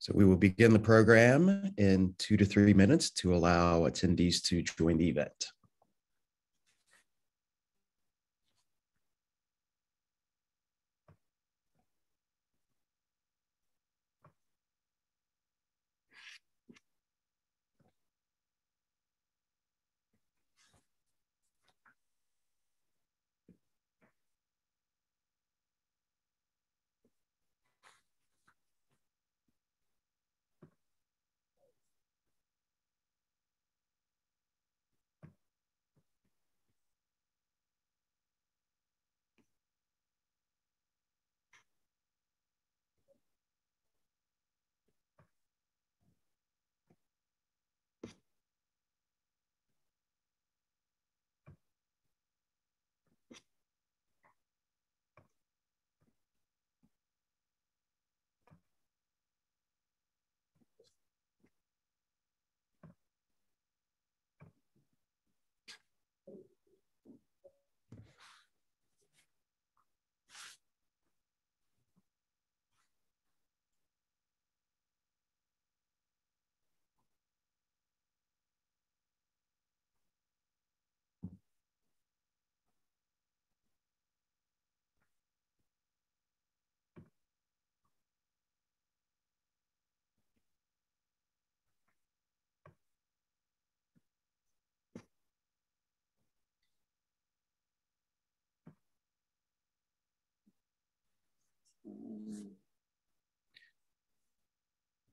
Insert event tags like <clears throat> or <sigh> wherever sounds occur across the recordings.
So we will begin the program in two to three minutes to allow attendees to join the event.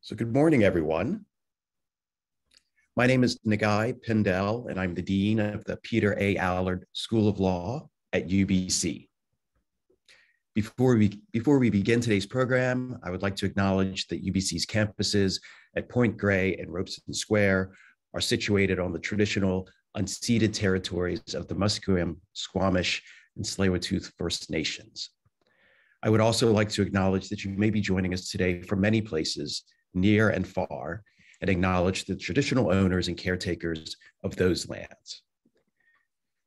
So good morning, everyone. My name is Ngai Pindell, and I'm the Dean of the Peter A. Allard School of Law at UBC. Before we, before we begin today's program, I would like to acknowledge that UBC's campuses at Point Grey and Robson Square are situated on the traditional unceded territories of the Musqueam, Squamish, and Tsleil-Waututh First Nations. I would also like to acknowledge that you may be joining us today from many places, near and far, and acknowledge the traditional owners and caretakers of those lands.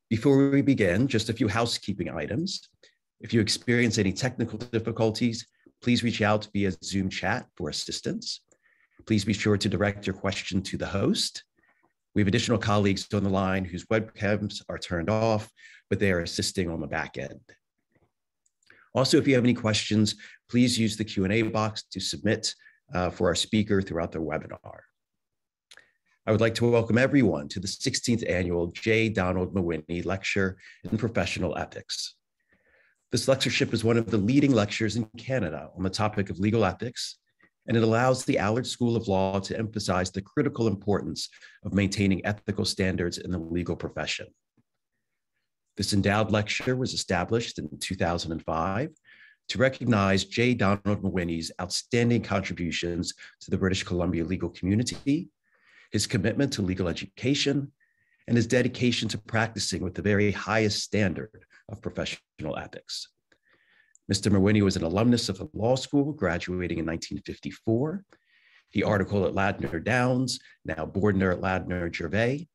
Before we begin, just a few housekeeping items. If you experience any technical difficulties, please reach out via Zoom chat for assistance. Please be sure to direct your question to the host. We have additional colleagues on the line whose webcams are turned off, but they are assisting on the back end. Also, if you have any questions, please use the Q&A box to submit uh, for our speaker throughout the webinar. I would like to welcome everyone to the 16th annual J. Donald Mawhinney Lecture in Professional Ethics. This lectureship is one of the leading lectures in Canada on the topic of legal ethics, and it allows the Allard School of Law to emphasize the critical importance of maintaining ethical standards in the legal profession. This endowed lecture was established in 2005 to recognize J. Donald Mawhinney's outstanding contributions to the British Columbia legal community, his commitment to legal education, and his dedication to practicing with the very highest standard of professional ethics. Mr. Mawhinney was an alumnus of the law school, graduating in 1954. He article at Ladner Downs, now Borden at Ladner Gervais,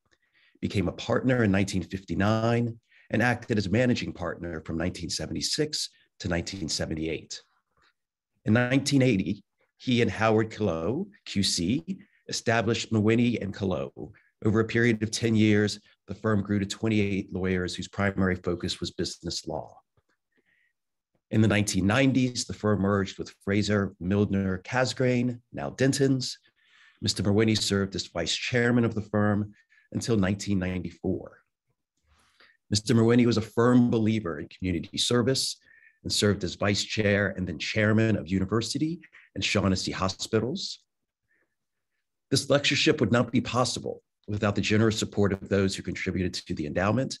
became a partner in 1959, and acted as managing partner from 1976 to 1978. In 1980, he and Howard Killot, QC, established Mawhinney and Killot. Over a period of 10 years, the firm grew to 28 lawyers whose primary focus was business law. In the 1990s, the firm merged with Fraser, Milner, Casgrain, now Dentons. Mr. Mawhinney served as vice chairman of the firm until 1994. Mr. Mawhinney was a firm believer in community service and served as vice chair and then chairman of university and Shaughnessy hospitals. This lectureship would not be possible without the generous support of those who contributed to the endowment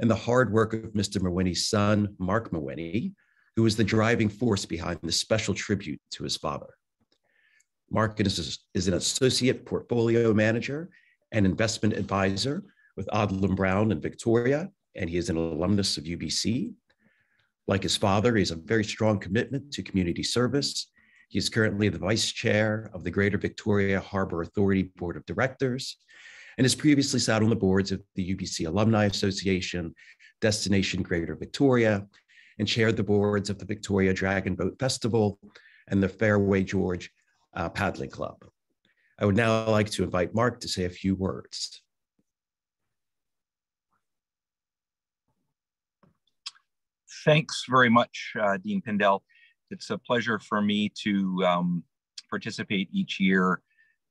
and the hard work of Mr. Mawhinney's son, Mark Mawhinney, who was the driving force behind this special tribute to his father. Mark is, is an associate portfolio manager and investment advisor with Odlum Brown in Victoria and he is an alumnus of UBC. Like his father, he has a very strong commitment to community service. He is currently the vice chair of the Greater Victoria Harbor Authority Board of Directors and has previously sat on the boards of the UBC Alumni Association, Destination Greater Victoria, and chaired the boards of the Victoria Dragon Boat Festival and the Fairway Gorge uh, Paddling Club. I would now like to invite Mark to say a few words. Thanks very much, uh, Dean Pindell. It's a pleasure for me to um, participate each year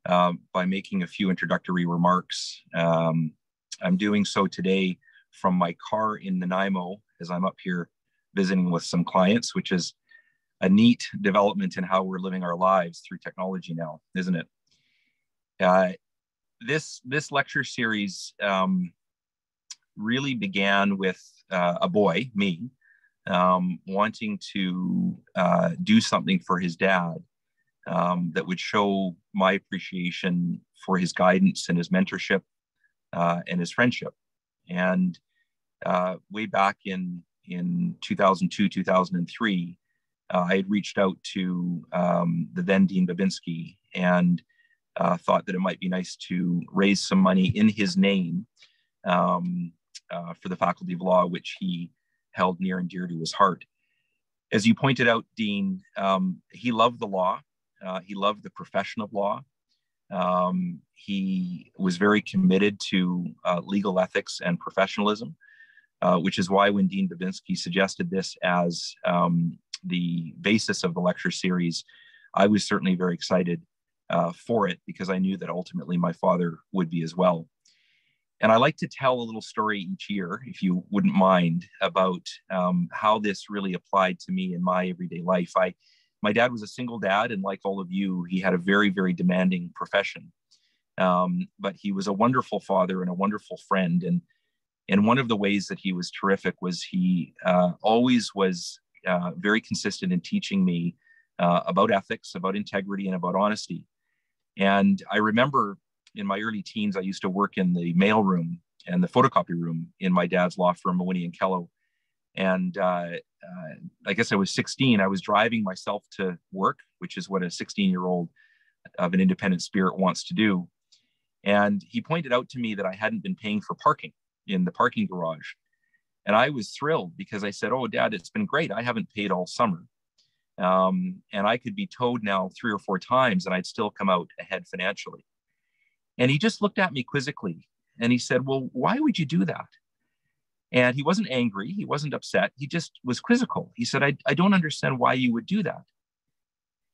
uh, by making a few introductory remarks. Um, I'm doing so today from my car in Nanaimo as I'm up here visiting with some clients, which is a neat development in how we're living our lives through technology now, isn't it? Uh, this this lecture series um, really began with uh, a boy, me, um, wanting to uh, do something for his dad um, that would show my appreciation for his guidance and his mentorship uh, and his friendship. And uh, way back in in 2002, 2003, uh, I had reached out to um, the then Dean Bobinski and uh, thought that it might be nice to raise some money in his name um, uh, for the Faculty of Law, which he held near and dear to his heart. As you pointed out, Dean, um, he loved the law. Uh, he loved the profession of law. Um, he was very committed to uh, legal ethics and professionalism, uh, which is why when Dean Bobinski suggested this as um, the basis of the lecture series, I was certainly very excited uh, for it because I knew that ultimately my father would be as well. And I like to tell a little story each year, if you wouldn't mind, about um, how this really applied to me in my everyday life. I, my dad was a single dad, and like all of you, he had a very, very demanding profession. Um, but he was a wonderful father and a wonderful friend. And and one of the ways that he was terrific was he uh, always was uh, very consistent in teaching me uh, about ethics, about integrity, and about honesty. And I remember in my early teens, I used to work in the mail room and the photocopy room in my dad's law firm, Mawhinney and Kello. And uh, uh, I guess I was 16. I was driving myself to work, which is what a 16 year old of an independent spirit wants to do. And he pointed out to me that I hadn't been paying for parking in the parking garage. And I was thrilled because I said, Oh, dad, it's been great. I haven't paid all summer. Um, and I could be towed now three or four times and I'd still come out ahead financially. And he just looked at me quizzically and he said, Well, why would you do that? And he wasn't angry. He wasn't upset. He just was quizzical. He said, I, I don't understand why you would do that.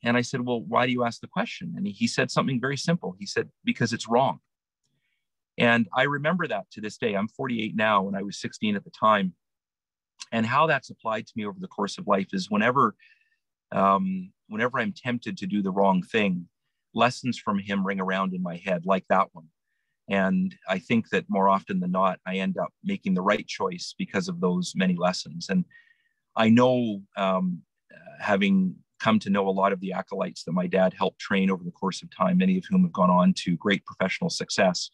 And I said, Well, why do you ask the question? And he, said something very simple. He said, Because it's wrong. And I remember that to this day. I'm 48 now, and I was 16 at the time. And how that's applied to me over the course of life is whenever, um, whenever I'm tempted to do the wrong thing, lessons from him ring around in my head, like that one. And I think that more often than not, I end up making the right choice because of those many lessons. And I know, um, having come to know a lot of the acolytes that my dad helped train over the course of time, many of whom have gone on to great professional success,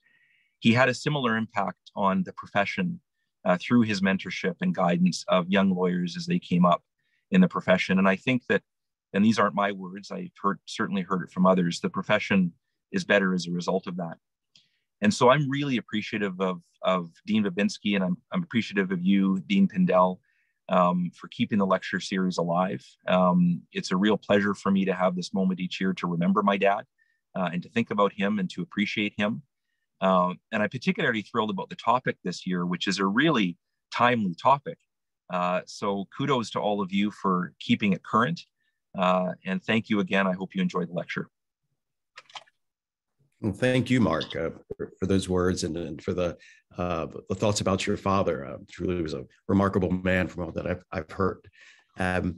he had a similar impact on the profession uh, through his mentorship and guidance of young lawyers as they came up in the profession. And I think that and these aren't my words, I've heard, certainly heard it from others, the profession is better as a result of that. And so I'm really appreciative of, of Dean Bobinski and I'm, I'm appreciative of you, Dean Pindell, um, for keeping the lecture series alive. Um, it's a real pleasure for me to have this moment each year to remember my dad uh, and to think about him and to appreciate him. Uh, and I'm particularly thrilled about the topic this year, which is a really timely topic. Uh, so kudos to all of you for keeping it current uh, and thank you again. I hope you enjoyed the lecture. Well, thank you, Mark, uh, for, for, those words and, and for the, uh, the thoughts about your father. Uh, truly was a remarkable man from all that I've, I've heard. Um,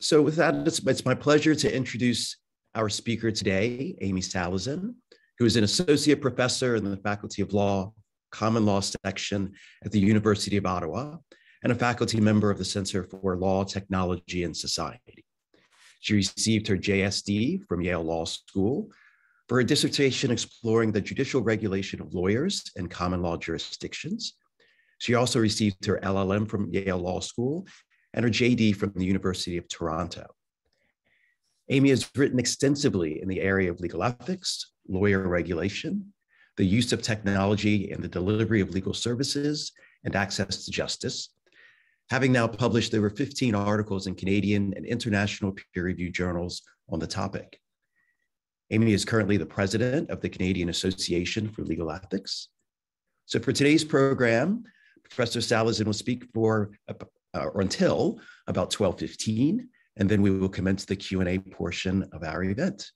so with that, it's, it's my pleasure to introduce our speaker today, Amy Salyzyn, who is an associate professor in the Faculty of Law, Common Law section at the University of Ottawa, and a faculty member of the Center for Law, Technology, and Society. She received her JSD from Yale Law School for a dissertation exploring the judicial regulation of lawyers in common law jurisdictions. She also received her LLM from Yale Law School and her JD from the University of Toronto. Amy has written extensively in the area of legal ethics, lawyer regulation, the use of technology in the delivery of legal services, and access to justice, having now published over 15 articles in Canadian and international peer reviewed journals on the topic. Amy is currently the president of the Canadian Association for Legal Ethics. So for today's program, Professor Salyzyn will speak for uh, or until about 12:15, and then we will commence the Q&A portion of our event.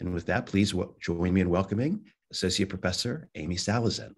And with that, please join me in welcoming Associate Professor Amy Salyzyn.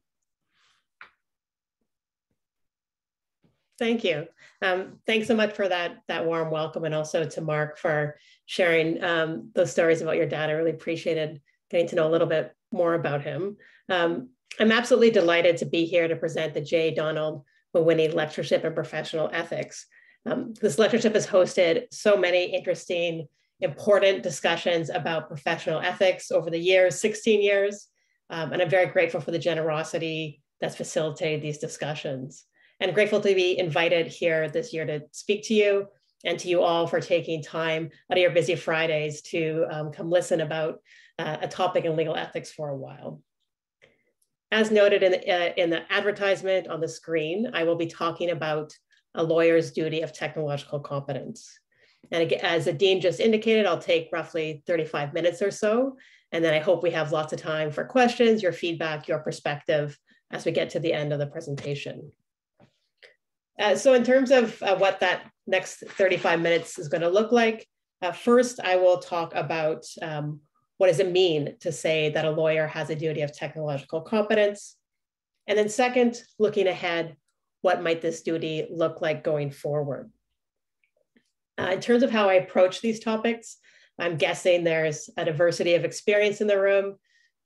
Thank you. Um, thanks so much for that, that warm welcome and also to Mark for sharing um, those stories about your dad. I really appreciated getting to know a little bit more about him. Um, I'm absolutely delighted to be here to present the J. Donald Mawhinney Lectureship in Professional Ethics. Um, this lectureship has hosted so many interesting, important discussions about professional ethics over the years, 16 years, um, and I'm very grateful for the generosity that's facilitated these discussions and grateful to be invited here this year to speak to you and to you all for taking time out of your busy Fridays to um, come listen about uh, a topic in legal ethics for a while. As noted in the, uh, in the advertisement on the screen, I will be talking about a lawyer's duty of technological competence. And as the dean just indicated, I'll take roughly 35 minutes or so. And then I hope we have lots of time for questions, your feedback, your perspective as we get to the end of the presentation. Uh, so in terms of uh, what that next 35 minutes is going to look like, uh, first I will talk about um, what does it mean to say that a lawyer has a duty of technological competence? And then second, looking ahead, what might this duty look like going forward? Uh, in terms of how I approach these topics, I'm guessing there's a diversity of experience in the room,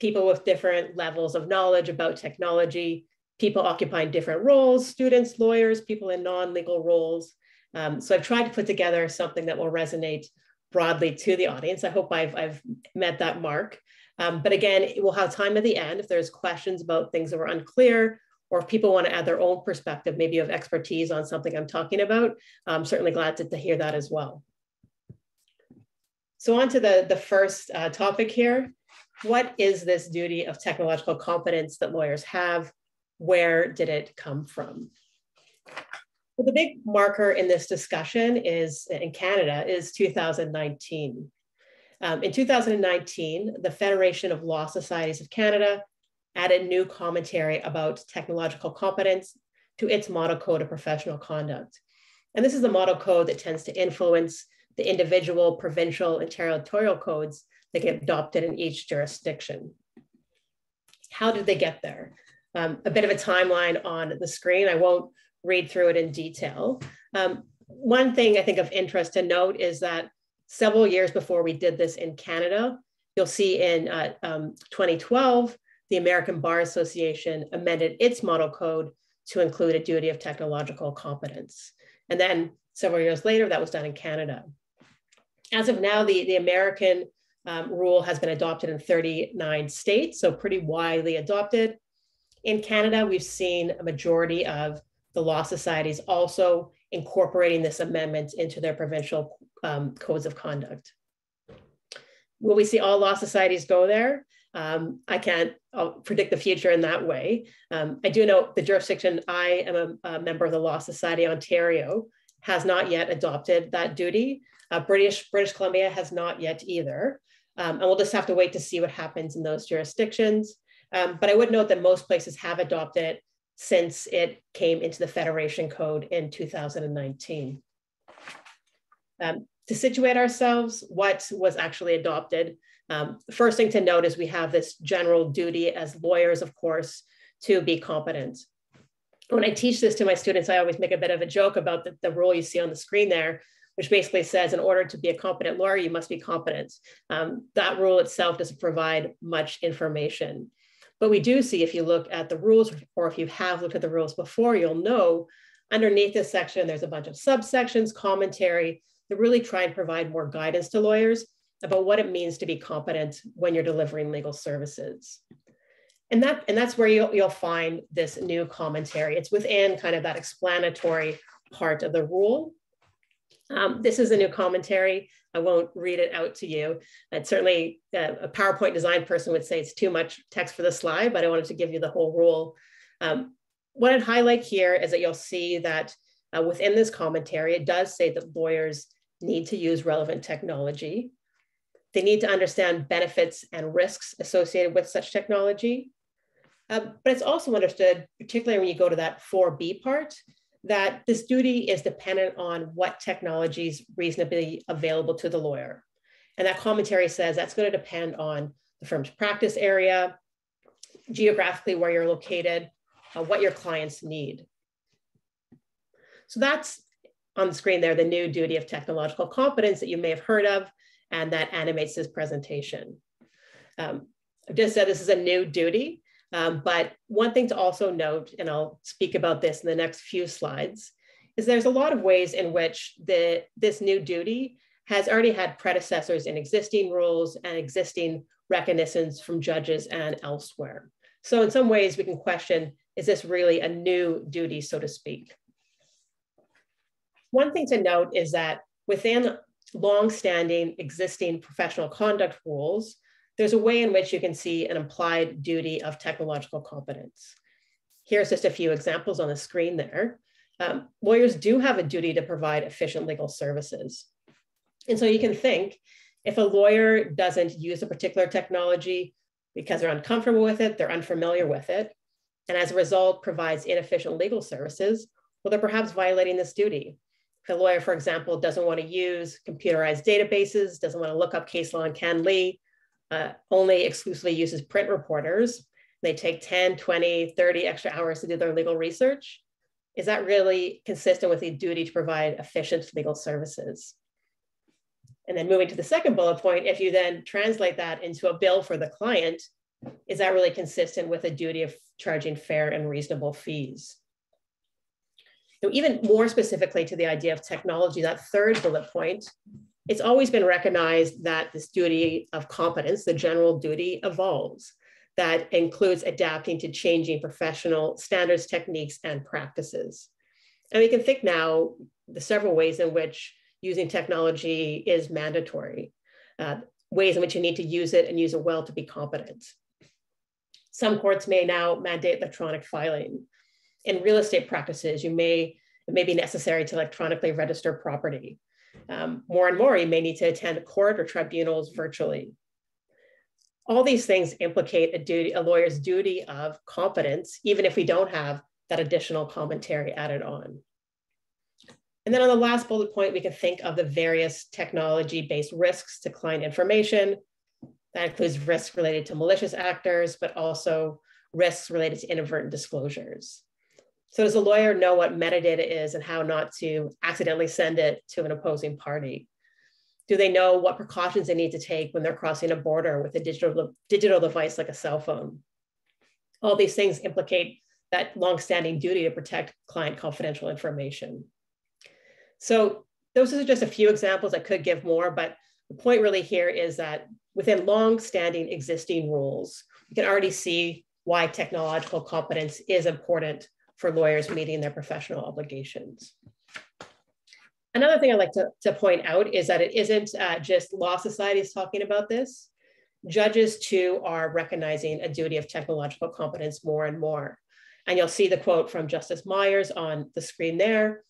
people with different levels of knowledge about technology, people occupying different roles, students, lawyers, people in non-legal roles. Um, so I've tried to put together something that will resonate broadly to the audience. I hope I've, I've met that mark. Um, but again, we'll have time at the end if there's questions about things that were unclear or if people want to add their own perspective, maybe you have expertise on something I'm talking about, I'm certainly glad to, to hear that as well. So on to the, the first uh, topic here. What is this duty of technological competence that lawyers have? Where did it come from? The big marker in this discussion is in Canada is 2019. Um, in 2019, the Federation of Law Societies of Canada added new commentary about technological competence to its model code of professional conduct. And this is the model code that tends to influence the individual, provincial, and territorial codes that get adopted in each jurisdiction. How did they get there? Um, a bit of a timeline on the screen. I won't read through it in detail. Um, one thing I think of interest to note is that several years before we did this in Canada, you'll see in uh, um, 2012, the American Bar Association amended its model code to include a duty of technological competence. And then several years later, that was done in Canada. As of now, the, the American um, rule has been adopted in 39 states, so pretty widely adopted. In Canada, we've seen a majority of the law societies also incorporating this amendment into their provincial um, codes of conduct. Will we see all law societies go there? Um, I can't I'll predict the future in that way. Um, I do know the jurisdiction I am a, a, member of the Law Society Ontario has not yet adopted that duty. Uh, British British Columbia has not yet either. Um, and we'll just have to wait to see what happens in those jurisdictions. Um, but I would note that most places have adopted it since it came into the Federation Code in 2019. Um, to situate ourselves, what was actually adopted? Um, first thing to note is we have this general duty as lawyers, of course, to be competent. When I teach this to my students, I always make a bit of a joke about the, the rule you see on the screen there, which basically says in order to be a competent lawyer, you must be competent. Um, that rule itself doesn't provide much information. But we do see if you look at the rules, or if you have looked at the rules before, you'll know underneath this section, there's a bunch of subsections, commentary that really try and provide more guidance to lawyers about what it means to be competent when you're delivering legal services. And, that, and that's where you'll, you'll find this new commentary. It's within kind of that explanatory part of the rule. Um, this is a new commentary. I won't read it out to you. And certainly uh, a PowerPoint design person would say it's too much text for the slide, but I wanted to give you the whole rule. Um, what I'd highlight here is that you'll see that uh, within this commentary, it does say that lawyers need to use relevant technology. they need to understand benefits and risks associated with such technology. Um, but it's also understood, particularly when you go to that 4B part, that this duty is dependent on what technology is reasonably available to the lawyer. And that commentary says that's going to depend on the firm's practice area, geographically where you're located, uh, what your clients need. So that's on the screen there, the new duty of technological competence that you may have heard of and that animates this presentation. Um, I've just said this is a new duty, um, but one thing to also note, and I'll speak about this in the next few slides, is there's a lot of ways in which the, this new duty has already had predecessors in existing rules and existing recognitions from judges and elsewhere. So in some ways we can question, is this really a new duty, so to speak? One thing to note is that within long-standing existing professional conduct rules, there's a way in which you can see an implied duty of technological competence. Here's just a few examples on the screen there. Um, lawyers do have a duty to provide efficient legal services. And so you can think, if a lawyer doesn't use a particular technology because they're uncomfortable with it, they're unfamiliar with it, and as a result provides inefficient legal services, well, they're perhaps violating this duty. If a lawyer, for example, doesn't want to use computerized databases, doesn't want to look up case law in CanLII, uh, only exclusively uses print reporters, they take 10, 20, 30 extra hours to do their legal research, is that really consistent with the duty to provide efficient legal services? And then moving to the second bullet point, if you then translate that into a bill for the client, is that really consistent with a duty of charging fair and reasonable fees? So even more specifically to the idea of technology, that third bullet point, it's always been recognized that this duty of competence, the general duty, evolves. That includes adapting to changing professional standards, techniques, and practices. And we can think now the several ways in which using technology is mandatory, uh, ways in which you need to use it and use it well to be competent. Some courts may now mandate electronic filing. In real estate practices, you may it may be necessary to electronically register property. Um, more and more, you may need to attend court or tribunals virtually. All these things implicate a, duty, a lawyer's duty of competence, even if we don't have that additional commentary added on. And then on the last bullet point, we can think of the various technology-based risks to client information. That includes risks related to malicious actors, but also risks related to inadvertent disclosures. So does a lawyer know what metadata is and how not to accidentally send it to an opposing party? Do they know what precautions they need to take when they're crossing a border with a digital, digital device like a cell phone? All these things implicate that longstanding duty to protect client confidential information. So those are just a few examples. I could give more, but the point really here is that within long-standing existing rules, you can already see why technological competence is important for lawyers meeting their professional obligations. Another thing I'd like to, to point out is that it isn't uh, just law societies talking about this. Judges too are recognizing a duty of technological competence more and more. And you'll see the quote from Justice Myers on the screen there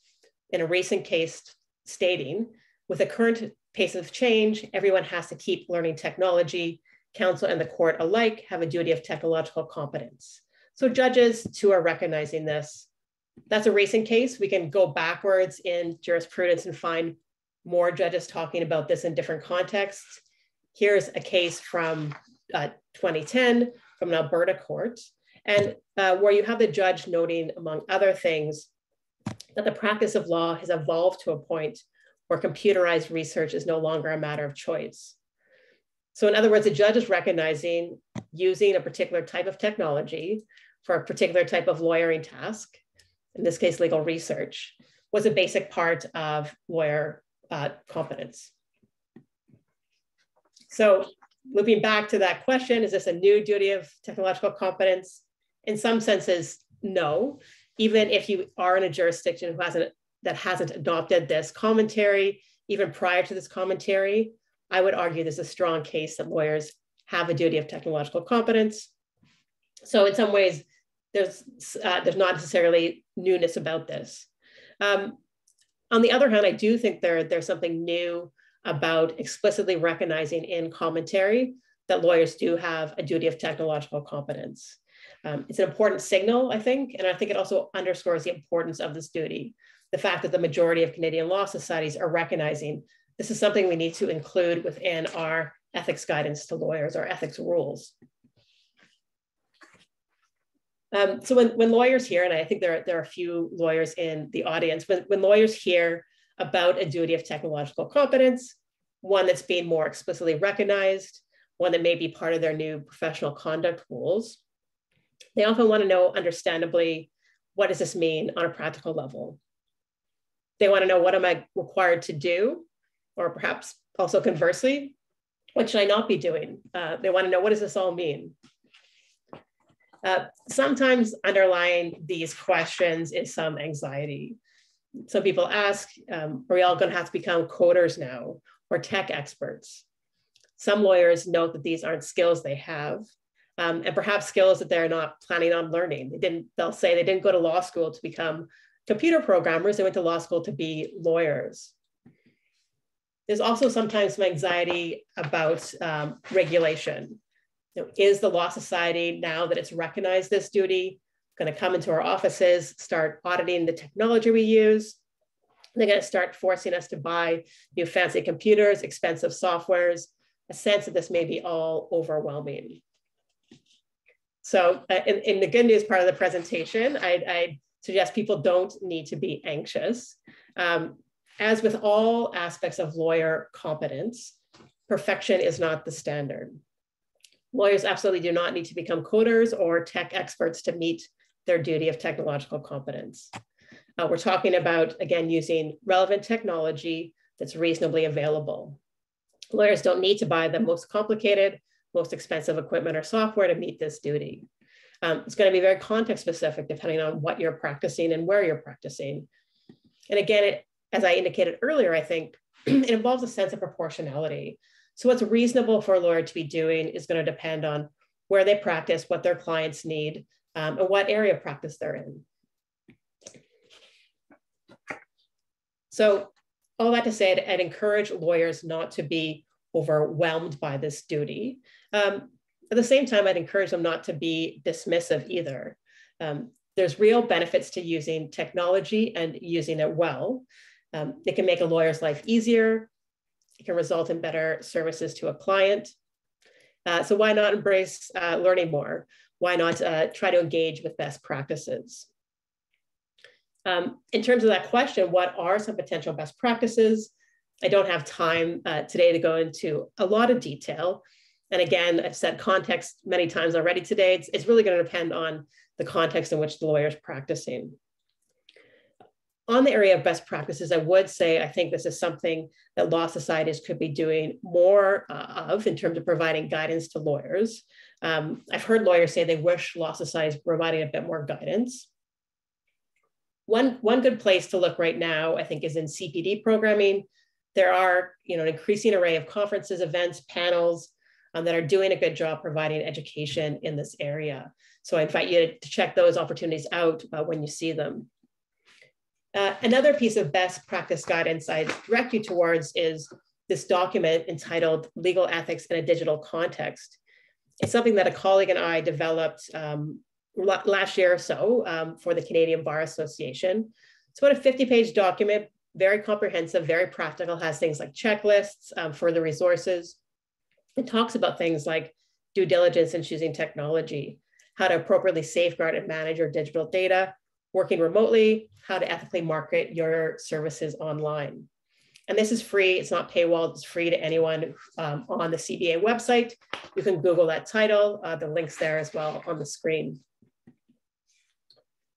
in a recent case stating, with the current pace of change, everyone has to keep learning technology. Counsel and the court alike have a duty of technological competence. So judges too are recognizing this. That's a recent case. We can go backwards in jurisprudence and find more judges talking about this in different contexts. Here's a case from uh, 2010 from an Alberta court, and uh, where you have the judge noting, among other things, that the practice of law has evolved to a point where computerized research is no longer a matter of choice. So in other words, the judge is recognizing using a particular type of technology for a particular type of lawyering task, in this case, legal research, was a basic part of lawyer uh, competence. So looping back to that question, is this a new duty of technological competence? In some senses, no. Even if you are in a jurisdiction who hasn't, that hasn't adopted this commentary, even prior to this commentary, I would argue there's a strong case that lawyers have a duty of technological competence. So in some ways, there's, uh, there's not necessarily newness about this. Um, on the other hand, I do think there, there's something new about explicitly recognizing in commentary that lawyers do have a duty of technological competence. Um, it's an important signal, I think, and I think it also underscores the importance of this duty. The fact that the majority of Canadian law societies are recognizing this is something we need to include within our ethics guidance to lawyers, or ethics rules. Um, so when, when lawyers hear, and I think there are, there are a few lawyers in the audience, when, when lawyers hear about a duty of technological competence, one that's being more explicitly recognized, one that may be part of their new professional conduct rules, they often want to know, understandably, what does this mean on a practical level? They want to know what am I required to do, or perhaps also conversely, what should I not be doing? Uh, they want to know what does this all mean? Uh, sometimes underlying these questions is some anxiety. Some people ask, um, are we all going to have to become coders now or tech experts? Some lawyers note that these aren't skills they have, um, and perhaps skills that they're not planning on learning. They didn't. They'll say they didn't go to law school to become computer programmers. They went to law school to be lawyers. There's also sometimes some anxiety about um, regulation you know, is the Law Society, now that it's recognized this duty, going to come into our offices, start auditing the technology we use? They're going to start forcing us to buy new fancy computers, expensive softwares, a sense that this may be all overwhelming. So uh, in, in, the good news part of the presentation, I, I suggest people don't need to be anxious. Um, as with all aspects of lawyer competence, perfection is not the standard. Lawyers absolutely do not need to become coders or tech experts to meet their duty of technological competence. Uh, we're talking about, again, using relevant technology that's reasonably available. Lawyers don't need to buy the most complicated, most expensive equipment or software to meet this duty. Um, it's going to be very context specific depending on what you're practicing and where you're practicing. And again, it, as I indicated earlier, I think <clears throat> it involves a sense of proportionality. So what's reasonable for a lawyer to be doing is going to depend on where they practice, what their clients need, um, and what area of practice they're in. So all that to say, I'd, I'd encourage lawyers not to be overwhelmed by this duty. Um, at the same time, I'd encourage them not to be dismissive either. Um, there's real benefits to using technology and using it well. Um, it can make a lawyer's life easier, it can result in better services to a client. Uh, so why not embrace uh, learning more? Why not uh, try to engage with best practices? Um, in terms of that question, what are some potential best practices? I don't have time uh, today to go into a lot of detail. And again, I've said context many times already today. It's, it's really going to depend on the context in which the lawyer is practicing on the area of best practices, I would say I think this is something that law societies could be doing more uh, of in terms of providing guidance to lawyers. Um, I've heard lawyers say they wish law societies were providing a bit more guidance. One, one good place to look right now, I think, is in CPD programming. There are you know, an increasing array of conferences, events, panels um, that are doing a good job providing education in this area. So I invite you to, check those opportunities out uh, when you see them. Uh, another piece of best practice guidance I direct you towards is this document entitled Legal Ethics in a Digital Context. It's something that a colleague and I developed um, last year or so um, for the Canadian Bar Association. It's about a 50 page document, very comprehensive, very practical, has things like checklists, um, further resources. It talks about things like due diligence in choosing technology, how to appropriately safeguard and manage your digital data, working remotely, how to ethically market your services online. And this is free, it's not paywall, it's free to anyone um, on the CBA website. You can Google that title, uh, the link's there as well on the screen.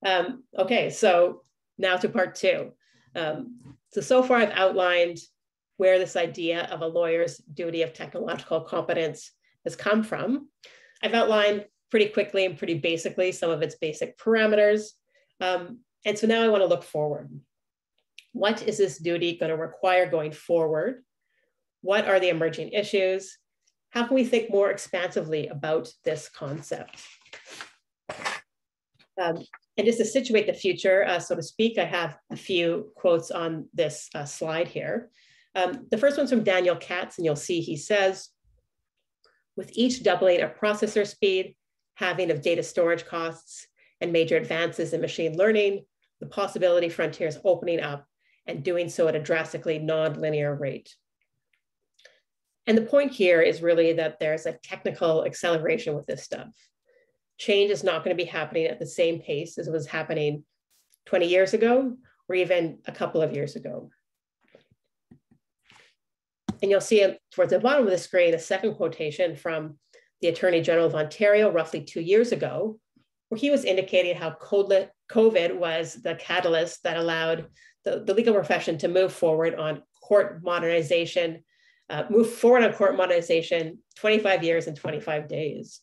Um, okay, so now to part two. Um, so, so far I've outlined where this idea of a lawyer's duty of technological competence has come from. I've outlined pretty quickly and pretty basically some of its basic parameters. Um, and so now I want to look forward. What is this duty going to require going forward? What are the emerging issues? How can we think more expansively about this concept? Um, and just to situate the future, uh, so to speak, I have a few quotes on this uh, slide here. Um, the first one's from Daniel Katz, and you'll see he says, with each doubling of processor speed, halving of data storage costs, and major advances in machine learning, the possibility frontiers opening up and doing so at a drastically non-linear rate. And the point here is really that there's a technical acceleration with this stuff. Change is not going to be happening at the same pace as it was happening 20 years ago or even a couple of years ago. And you'll see it towards the bottom of the screen a second quotation from the Attorney General of Ontario roughly two years ago, where he was indicating how COVID was the catalyst that allowed the, the legal profession to move forward on court modernization, uh, move forward on court modernization 25 years and 25 days.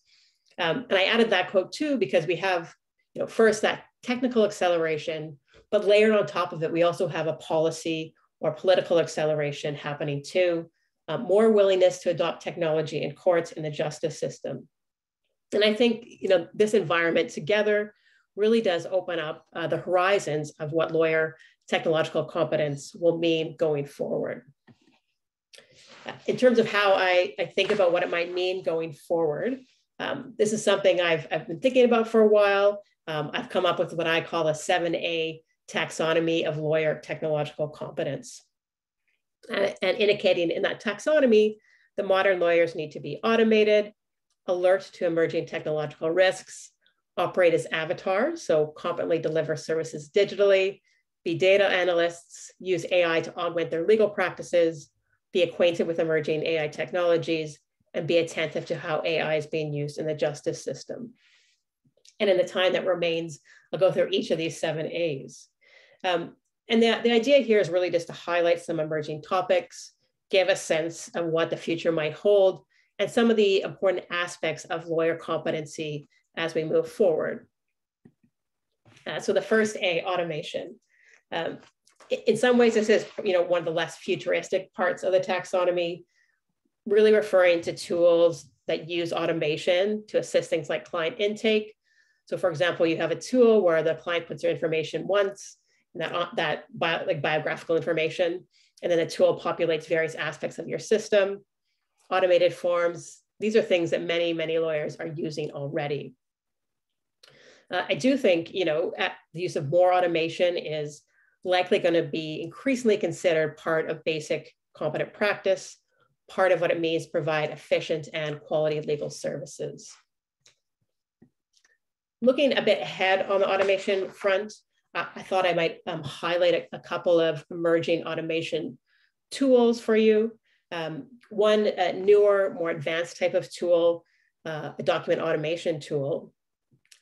Um, and I added that quote too, because we have, you know, first that technical acceleration, but layered on top of it, we also have a policy or political acceleration happening too, uh, more willingness to adopt technology in courts and the justice system. And I think you know this environment together really does open up uh, the horizons of what lawyer technological competence will mean going forward. In terms of how I, I think about what it might mean going forward, um, this is something I've, I've been thinking about for a while. Um, I've come up with what I call a 7A taxonomy of lawyer technological competence. Uh, and indicating in that taxonomy, the modern lawyers need to be automated, alert to emerging technological risks, operate as avatars, so competently deliver services digitally, be data analysts, use AI to augment their legal practices, be acquainted with emerging AI technologies, and be attentive to how AI is being used in the justice system. And in the time that remains, I'll go through each of these seven A's. Um, and the, the idea here is really just to highlight some emerging topics, give a sense of what the future might hold, and some of the important aspects of lawyer competency as we move forward. Uh, so the first A, automation. Um, in some ways, this is you know one of the less futuristic parts of the taxonomy, really referring to tools that use automation to assist things like client intake. So for example, you have a tool where the client puts their information once, that, uh, that bio, like biographical information, and then the tool populates various aspects of your system automated forms. These are things that many, many lawyers are using already. Uh, I do think, you know, the use of more automation is likely going to be increasingly considered part of basic competent practice, part of what it means to provide efficient and quality legal services. Looking a bit ahead on the automation front, I thought I might um, highlight a, a, couple of emerging automation tools for you. Um, one uh, newer, more advanced type of tool, uh, a document automation tool.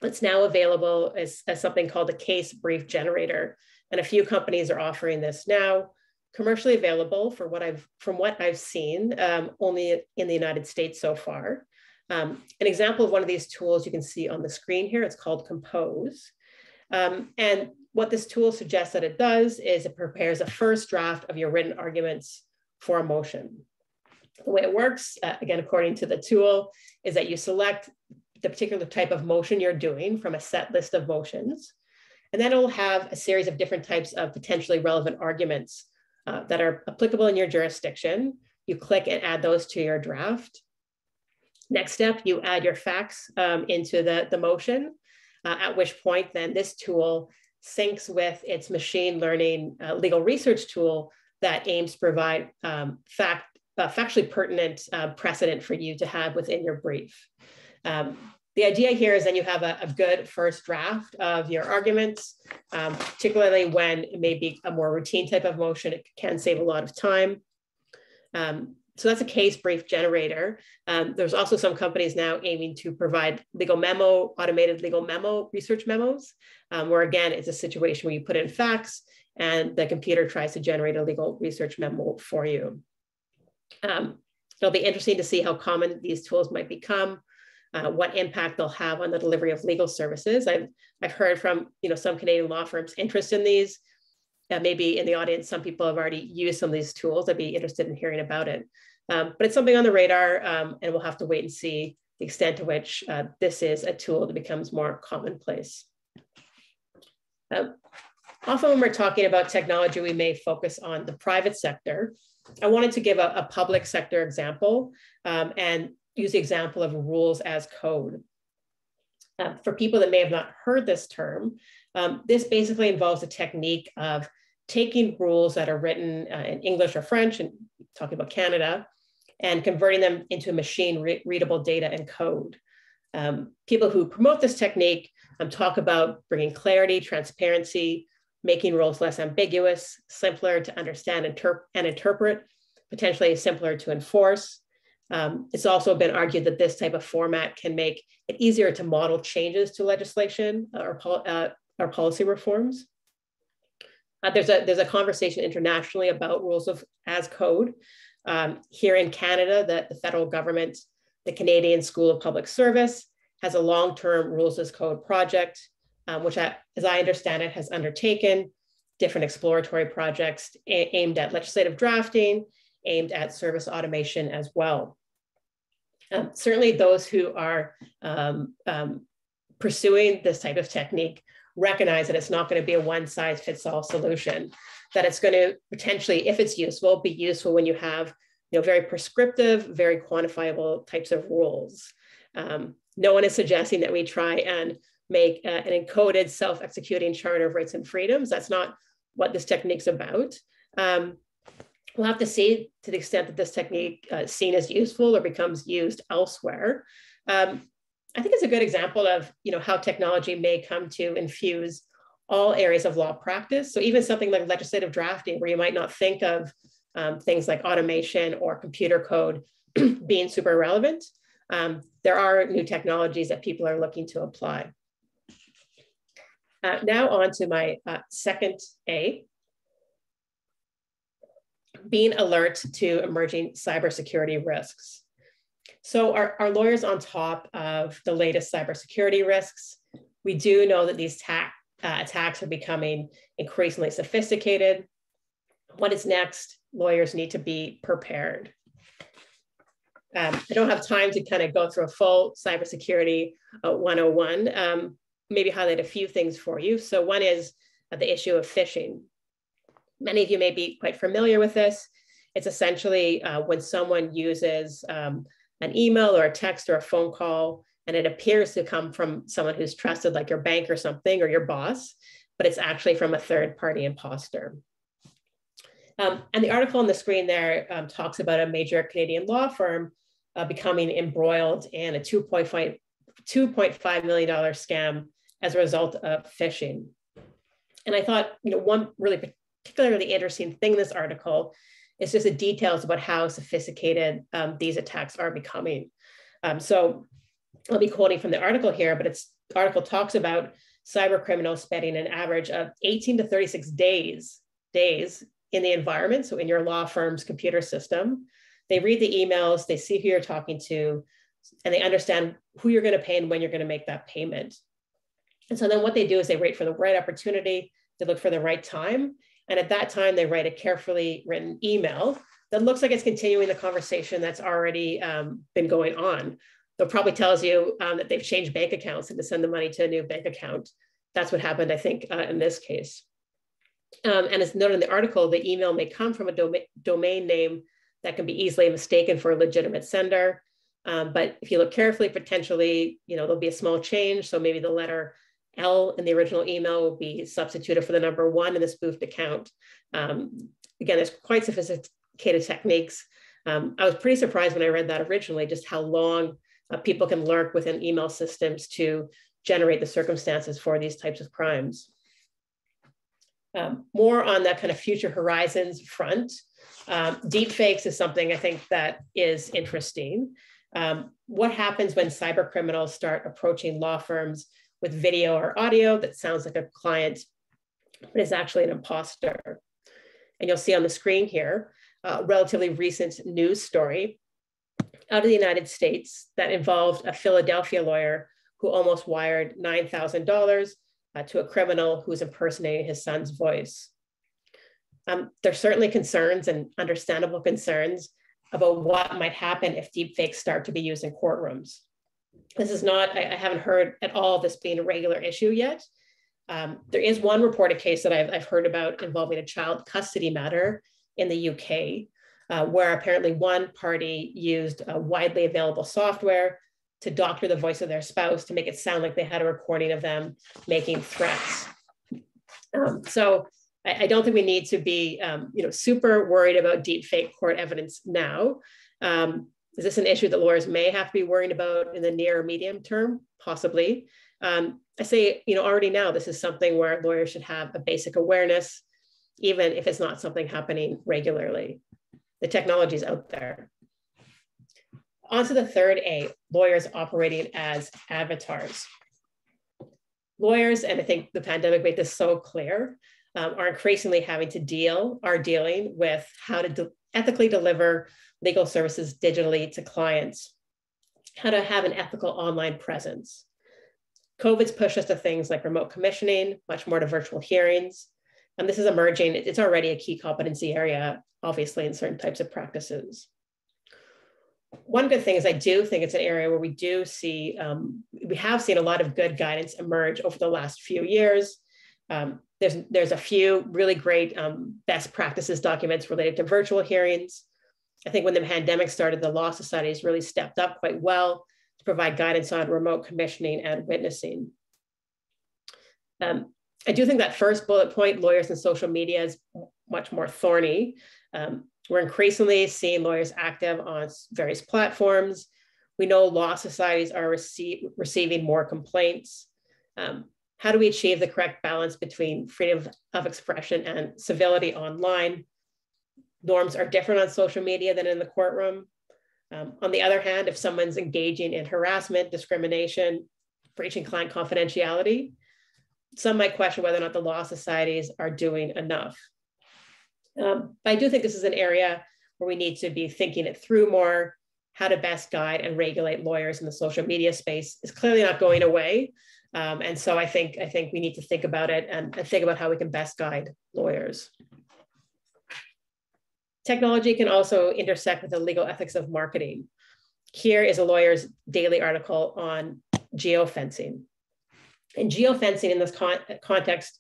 It's now available as, as something called a case brief generator. And a few companies are offering this now, commercially available for what I've, from what I've seen, um, only in the United States so far. Um, an example of one of these tools you can see on the screen here, it's called Compose. Um, and what this tool suggests that it does is it prepares a first draft of your written arguments for a motion. The way it works, uh, again, according to the tool, is that you select the particular type of motion you're doing from a set list of motions. And then it'll have a series of different types of potentially relevant arguments uh, that are applicable in your jurisdiction. You click and add those to your draft. Next step, you add your facts um, into the, the motion, uh, at which point then this tool syncs with its machine learning uh, legal research tool that aims to provide um, fact, uh, factually pertinent uh, precedent for you to have within your brief. Um, the idea here is then you have a, a, good first draft of your arguments, um, particularly when it may be a more routine type of motion, it can save a lot of time. Um, so that's a case brief generator. Um, there's also some companies now aiming to provide legal memo, automated legal memo research memos, um, where again, it's a situation where you put in facts and the computer tries to generate a legal research memo for you. Um, it'll be interesting to see how common these tools might become, uh, what impact they'll have on the delivery of legal services. I've, I've heard from you know, some Canadian law firms interest in these. Uh, maybe in the audience, some people have already used some of these tools. I'd be interested in hearing about it. Um, but it's something on the radar um, and we'll have to wait and see the extent to which uh, this is a tool that becomes more commonplace. Um, often when we're talking about technology, we may focus on the private sector. I wanted to give a, a public sector example um, and use the example of rules as code. Uh, for people that may have not heard this term, um, this basically involves a technique of taking rules that are written uh, in English or French, and talking about Canada, and converting them into machine re readable data and code. Um, people who promote this technique um, talk about bringing clarity, transparency, making rules less ambiguous, simpler to understand and interpret, potentially simpler to enforce. Um, it's also been argued that this type of format can make it easier to model changes to legislation or, uh, or policy reforms. Uh, there's, a, there's a conversation internationally about rules of as code. Um, here in Canada, that the federal government, the Canadian School of Public Service has a long-term rules as code project, um, which I, as I understand it, has undertaken different exploratory projects aimed at legislative drafting, aimed at service automation as well. Um, certainly those who are um, um, pursuing this type of technique recognize that it's not going to be a one size fits all solution, that it's going to potentially, if it's useful, be useful when you have you know, very prescriptive, very quantifiable types of rules. Um, no one is suggesting that we try and make uh, an encoded self-executing charter of rights and freedoms. That's not what this technique's about. Um, we'll have to see to the extent that this technique uh, seen as useful or becomes used elsewhere. Um, I think it's a good example of you know, how technology may come to infuse all areas of law practice. So even something like legislative drafting, where you might not think of um, things like automation or computer code <clears throat> being super relevant, um, there are new technologies that people are looking to apply. Uh, now on to my uh, second A, being alert to emerging cybersecurity risks. So our, are lawyers on top of the latest cybersecurity risks? We do know that these uh, attacks are becoming increasingly sophisticated. What is next? Lawyers need to be prepared. Um, I don't have time to kind of go through a full cybersecurity uh, 101, um, maybe highlight a few things for you. So one is uh, the issue of phishing. Many of you may be quite familiar with this. It's essentially uh, when someone uses um, an email or a text or a phone call, and it appears to come from someone who's trusted, like your bank or something, or your boss, but it's actually from a third party imposter. Um, and the article on the screen there um, talks about a major Canadian law firm uh, becoming embroiled in a $2.5, $2.5 million scam as a result of phishing. And I thought, you know, one really particularly interesting thing in this article is just the details about how sophisticated um, these attacks are becoming. Um, so I'll be quoting from the article here, but it's article talks about cyber criminals spending an average of 18 to 36 days, days in the environment, so in your law firm's computer system. They read the emails, they see who you're talking to, and they understand who you're going to pay and when you're going to make that payment. And so then what they do is they wait for the right opportunity, they look for the right time, and at that time, they write a carefully written email that looks like it's continuing the conversation that's already um, been going on. They'll probably tells you um, that they've changed bank accounts and to send the money to a new bank account. That's what happened, I think, uh, in this case. Um, and as noted in the article, the email may come from a dom domain name that can be easily mistaken for a legitimate sender. Um, but if you look carefully, potentially, you know, there'll be a small change. So maybe the letter L in the original email will be substituted for the number one in the spoofed account. Um, again, there's quite sophisticated techniques. Um, I was pretty surprised when I read that originally, just how long uh, people can lurk within email systems to generate the circumstances for these types of crimes. Um, more on that kind of future horizons front, um, deepfakes is something I think that is interesting. Um, what happens when cyber criminals start approaching law firms with video or audio that sounds like a client, but is actually an imposter. And you'll see on the screen here, a relatively recent news story out of the United States that involved a Philadelphia lawyer who almost wired $9,000 uh, to a criminal who was impersonating his son's voice. Um, there's certainly concerns and understandable concerns about what might happen if deepfakes start to be used in courtrooms. This is not, I, I haven't heard at all this being a regular issue yet, Um, there is one reported case that I've, I've heard about involving a child custody matter in the UK, uh, where apparently one party used widely available software to doctor the voice of their spouse to make it sound like they had a recording of them making threats. Um, so I, I, don't think we need to be, um, you know, super worried about deep fake court evidence now. Um, is this an issue that lawyers may have to be worrying about in the near or medium term? Possibly. Um, I say, you know, already now, this is something where lawyers should have a basic awareness, even if it's not something happening regularly. The technology is out there. On to the third A, lawyers operating as avatars. Lawyers, and I think the pandemic made this so clear, um, are increasingly having to deal, are dealing with how to de ethically deliver legal services digitally to clients, how to have an ethical online presence. COVID's pushed us to things like remote commissioning, much more to virtual hearings. And this is emerging, it's already a key competency area, obviously, in certain types of practices. One good thing is I do think it's an area where we do see, um, we have seen a lot of good guidance emerge over the last few years. Um, there's, there's a few really great um, best practices documents related to virtual hearings. I think when the pandemic started, the law societies really stepped up quite well to provide guidance on remote commissioning and witnessing. Um, I do think that first bullet point, lawyers and social media, is much more thorny. Um, we're increasingly seeing lawyers active on various platforms. We know law societies are receiving more complaints. Um, how do we achieve the correct balance between freedom of expression and civility online? Norms are different on social media than in the courtroom. Um, on the other hand, if someone's engaging in harassment, discrimination, breaching client confidentiality, some might question whether or not the law societies are doing enough. Um, but I do think this is an area where we need to be thinking it through more. How to best guide and regulate lawyers in the social media space is clearly not going away. Um, and so I think, I think we need to think about it and, and think about how we can best guide lawyers. Technology can also intersect with the legal ethics of marketing. Here is a lawyer's daily article on geofencing. And geofencing in this con context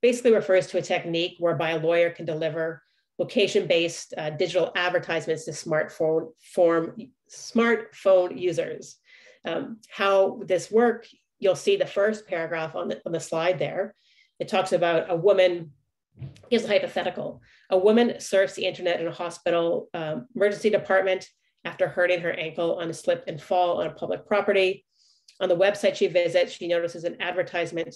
basically refers to a technique whereby a lawyer can deliver location-based uh, digital advertisements to smartphone form smartphone users. Um, how this work, you'll see the first paragraph on the, on the slide there. It talks about a woman, here's a hypothetical. A woman surfs the internet in a hospital um, emergency department after hurting her ankle on a slip and fall on a public property. On the website she visits, she notices an advertisement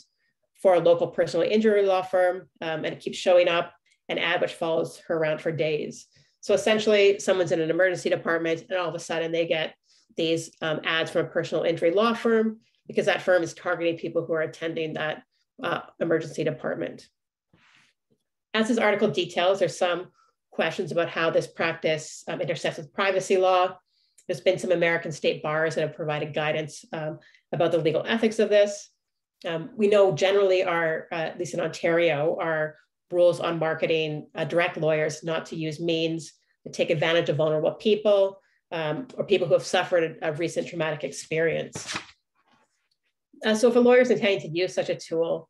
for a local personal injury law firm, um, and it keeps showing up, an ad which follows her around for days. So essentially, someone's in an emergency department, and all of a sudden they get these um, ads from a personal injury law firm because that firm is targeting people who are attending that uh, emergency department. As this article details, there's some questions about how this practice um, intersects with privacy law. There's been some American state bars that have provided guidance um, about the legal ethics of this. Um, we know generally our, uh, at least in Ontario, our rules on marketing uh, direct lawyers not to use means to take advantage of vulnerable people um, or people who have suffered a, a recent traumatic experience. Uh, so if a lawyer is intending to use such a tool,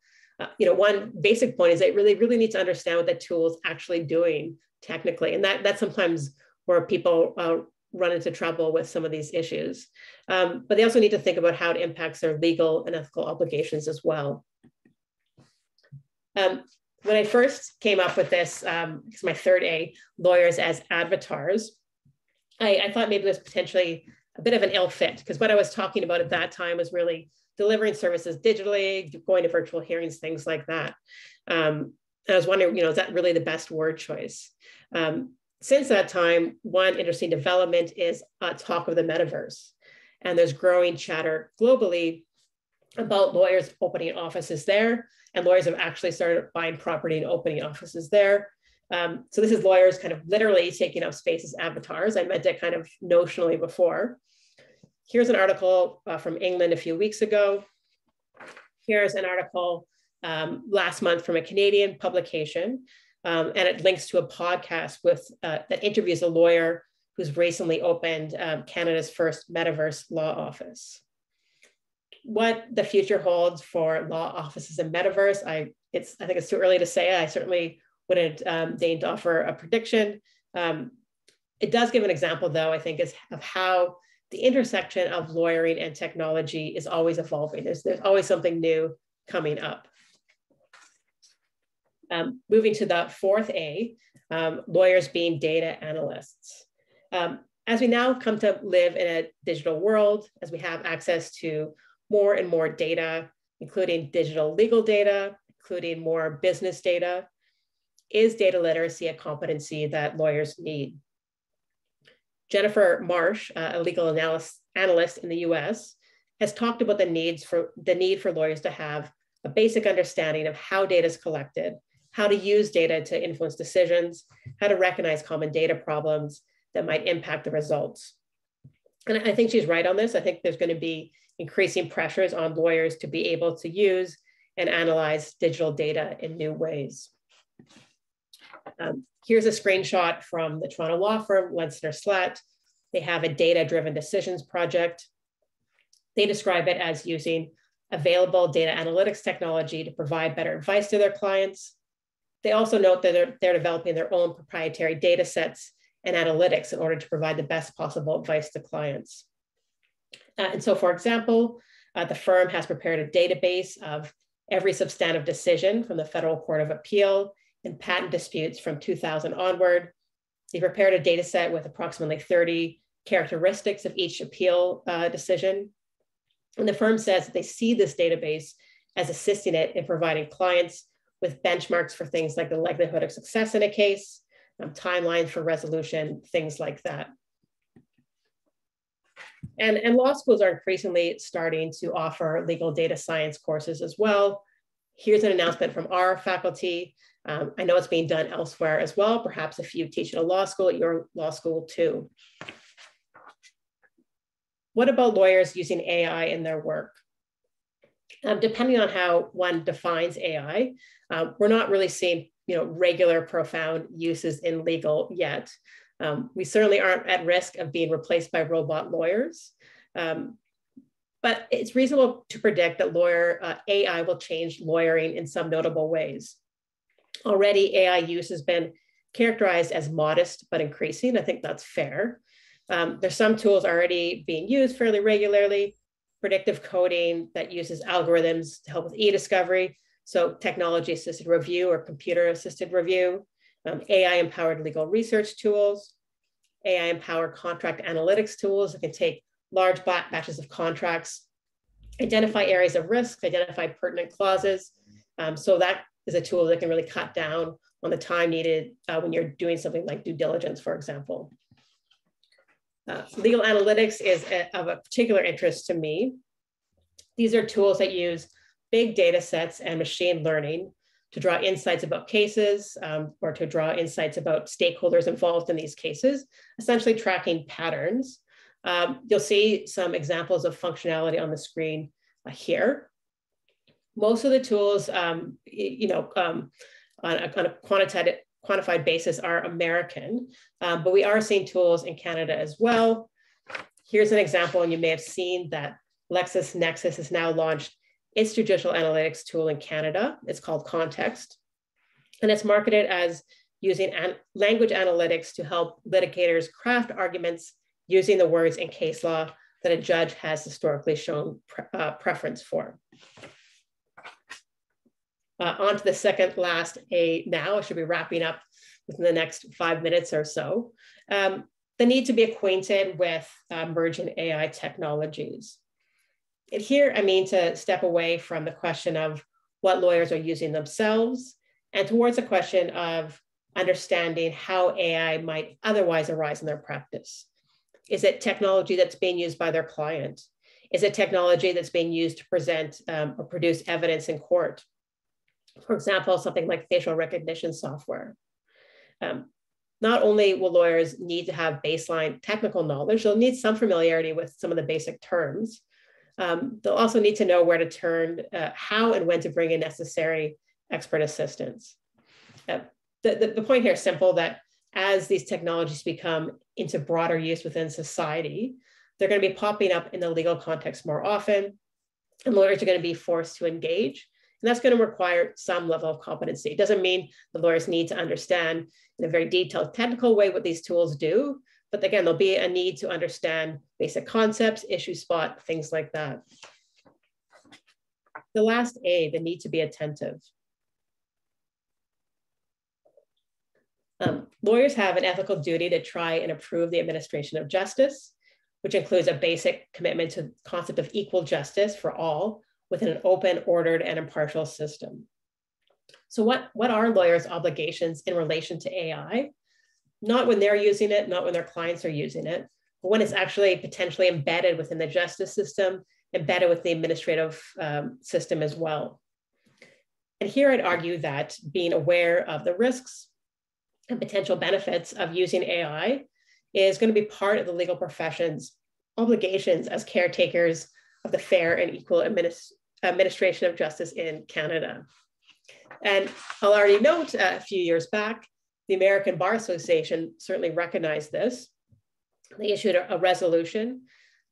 you know, one basic point is they really, really need to understand what tool is actually doing technically. And that, that's sometimes where people uh, run into trouble with some of these issues. Um, but they also need to think about how it impacts their legal and ethical obligations as well. Um, when I first came up with this, um, it's my third A, lawyers as avatars, I, I thought maybe it was potentially a bit of an ill fit because what I was talking about at that time was really delivering services digitally, going to virtual hearings, things like that. Um, I was wondering, you know, is that really the best word choice? Um, since that time, one interesting development is uh, talk of the metaverse. And there's growing chatter globally about lawyers opening offices there. And lawyers have actually started buying property and opening offices there. Um, so this is lawyers kind of literally taking up space as avatars. I meant it kind of notionally before. Here's an article uh, from England a few weeks ago. Here's an article um, last month from a Canadian publication um, and it links to a podcast with uh, that interviews a lawyer who's recently opened um, Canada's first metaverse law office. what the future holds for law offices and metaverse, I it's I think it's too early to say. I certainly wouldn't um, deign to offer a prediction. Um, it does give an example, though, I think, is of how the intersection of lawyering and technology is always evolving. There's, there's always something new coming up. Um, moving to the fourth A, um, lawyers being data analysts. Um, as we now come to live in a digital world, as we have access to more and more data, including digital legal data, including more business data, is data literacy a competency that lawyers need? Jennifer Marsh, uh, a legal analyst, analyst in the US, has talked about the needs for the need for lawyers to have a basic understanding of how data is collected, how to use data to influence decisions, how to recognize common data problems that might impact the results. And I think she's right on this. I think there's going to be increasing pressures on lawyers to be able to use and analyze digital data in new ways. Um, here's a screenshot from the Toronto law firm, Lenczner Slaght. They have a data-driven decisions project. They describe it as using available data analytics technology to provide better advice to their clients. They also note that they're, they're developing their own proprietary data sets and analytics in order to provide the best possible advice to clients. Uh, and so, for example, uh, the firm has prepared a database of every substantive decision from the Federal Court of Appeal and patent disputes from 2000 onward. They prepared a data set with approximately 30 characteristics of each appeal uh, decision. And the firm says that they see this database as assisting it in providing clients with benchmarks for things like the likelihood of success in a case, um, timelines for resolution, things like that. And, and law schools are increasingly starting to offer legal data science courses as well. Here's an announcement from our faculty. Um, I know it's being done elsewhere as well. Perhaps if you teach at a law school, at your law school too. What about lawyers using AI in their work? Um, depending on how one defines AI, um, we're not really seeing you know, regular profound uses in legal yet. Um, we certainly aren't at risk of being replaced by robot lawyers. Um, but it's reasonable to predict that lawyer uh, AI will change lawyering in some notable ways. Already AI use has been characterized as modest but increasing. I think that's fair. Um, there's some tools already being used fairly regularly, predictive coding that uses algorithms to help with e-discovery, so technology assisted review or computer assisted review, um, AI empowered legal research tools, AI empowered contract analytics tools that can take large batches of contracts, identify areas of risk, identify pertinent clauses. Um, so that is a tool that can really cut down on the time needed uh, when you're doing something like due diligence, for example. Uh, legal analytics is a, of a particular interest to me. These are tools that use big data sets and machine learning to draw insights about cases um, or to draw insights about stakeholders involved in these cases, essentially tracking patterns. Um, you'll see some examples of functionality on the screen uh, here. Most of the tools, um, you know, um, on a, on a quantitative, quantified basis are American, um, but we are seeing tools in Canada as well. Here's an example, and you may have seen that LexisNexis has now launched its judicial analytics tool in Canada. It's called Context. And it's marketed as using an language analytics to help litigators craft arguments using the words in case law that a judge has historically shown pre uh, preference for. Uh, on to the second last A now, I should be wrapping up within the next five minutes or so. Um, the need to be acquainted with uh, emerging AI technologies And here, I mean to step away from the question of what lawyers are using themselves and towards a question of understanding how AI might otherwise arise in their practice. Is it technology that's being used by their client? Is it technology that's being used to present um, or produce evidence in court? For example, something like facial recognition software. Um, not only will lawyers need to have baseline technical knowledge, they'll need some familiarity with some of the basic terms, um, they'll also need to know where to turn, uh, how and when to bring in necessary expert assistance. Uh, the, the, the point here is simple that as these technologies become into broader use within society, they're going to be popping up in the legal context more often. and lawyers are going to be forced to engage. And that's going to require some level of competency. It doesn't mean the lawyers need to understand in a very detailed technical way what these tools do, but again, there'll be a need to understand basic concepts, issue spot, things like that. The last A, the need to be attentive. Um, lawyers have an ethical duty to try and improve the administration of justice, which includes a basic commitment to the concept of equal justice for all within an open, ordered, and impartial system. So what, what are lawyers' obligations in relation to AI? Not when they're using it, not when their clients are using it, but when it's actually potentially embedded within the justice system, embedded with the administrative um, system as well. And here I'd argue that being aware of the risks and potential benefits of using AI is going to be part of the legal profession's obligations as caretakers of the fair and equal administ administration of justice in Canada. And I'll already note uh, a few years back, the American Bar Association certainly recognized this. They issued a, a resolution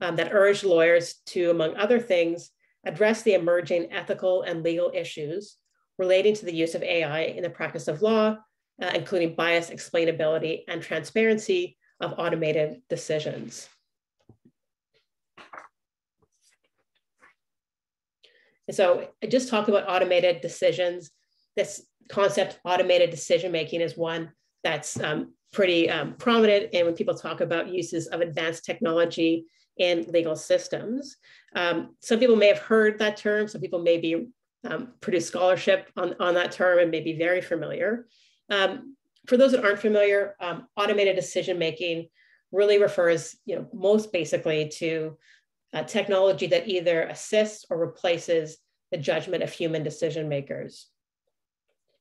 um, that urged lawyers to, among other things, address the emerging ethical and legal issues relating to the use of AI in the practice of law, uh, including bias, explainability, and transparency of automated decisions. And so I just talked about automated decisions. This concept, automated decision making, is one that's um, pretty um, prominent. And when people talk about uses of advanced technology in legal systems, um, some people may have heard that term. Some people may be um, produce scholarship on, on that term and may be very familiar. Um, for those that aren't familiar, um, automated decision making really refers, you know, most basically to uh, technology that either assists or replaces the judgment of human decision makers.